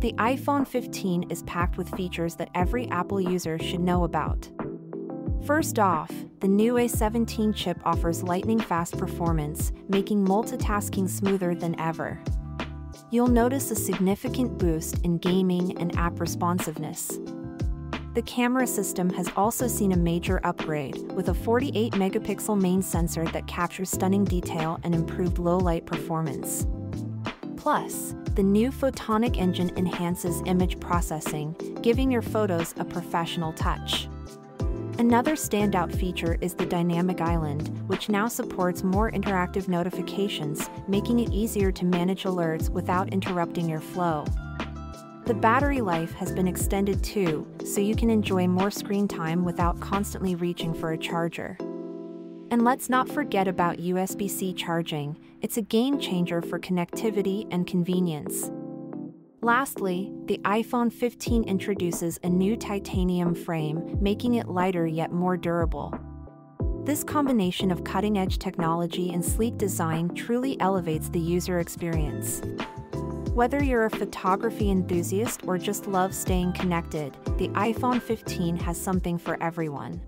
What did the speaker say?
The iPhone 15 is packed with features that every Apple user should know about. First off, the new A17 chip offers lightning fast performance, making multitasking smoother than ever. You'll notice a significant boost in gaming and app responsiveness. The camera system has also seen a major upgrade, with a 48 megapixel main sensor that captures stunning detail and improved low light performance. Plus, the new photonic engine enhances image processing, giving your photos a professional touch. Another standout feature is the Dynamic Island, which now supports more interactive notifications, making it easier to manage alerts without interrupting your flow. The battery life has been extended too, so you can enjoy more screen time without constantly reaching for a charger. And let's not forget about USB C charging, it's a game changer for connectivity and convenience. Lastly, the iPhone 15 introduces a new titanium frame, making it lighter yet more durable. This combination of cutting edge technology and sleek design truly elevates the user experience. Whether you're a photography enthusiast or just love staying connected, the iPhone 15 has something for everyone.